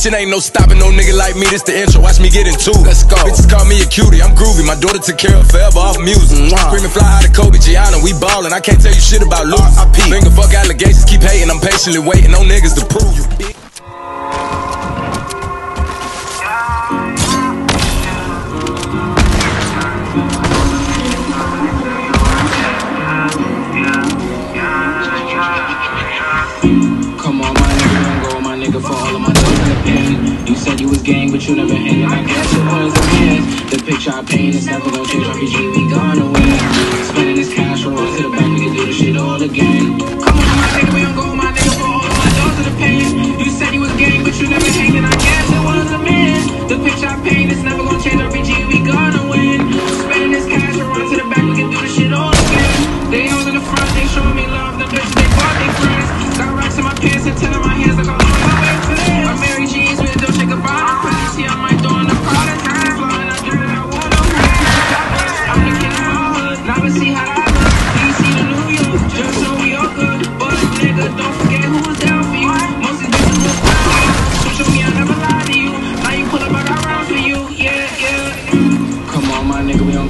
bitch, it ain't no stopping no nigga like me. This the intro, watch me get into it. Let's go. Bitches call me a cutie, I'm groovy. My daughter took care of forever off music. Mwah. Screaming fly out of Kobe, Gianna, we ballin'. I can't tell you shit about losing. R.I.P. Finger fuck allegations, keep hating. I'm patiently waiting no niggas to prove you. Come on. Said you was gang, but you never hanging. I guess it was a hands. The picture I paint is never gonna change. RPG, we gone away.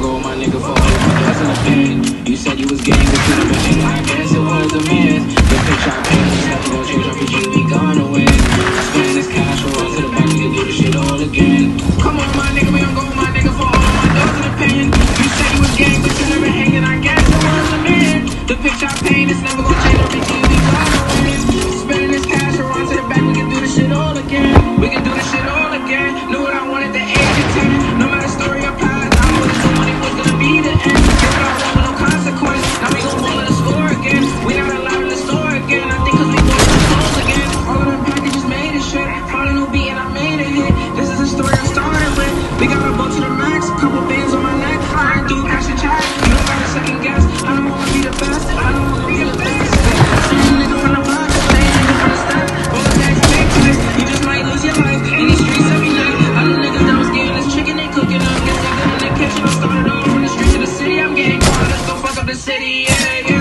go, my nigga, in the. You said you was gang, but you never ain't like that. to the max. Couple bands on my neck, flying through action chat. You don't second guess. I don't wanna be the best. I don't wanna be the best. Nigga from the block, the You just might lose your life that was getting chicken, cooking up. Guess. I the streets the city. I'm getting caught. Fuck up the city. Yeah, yeah.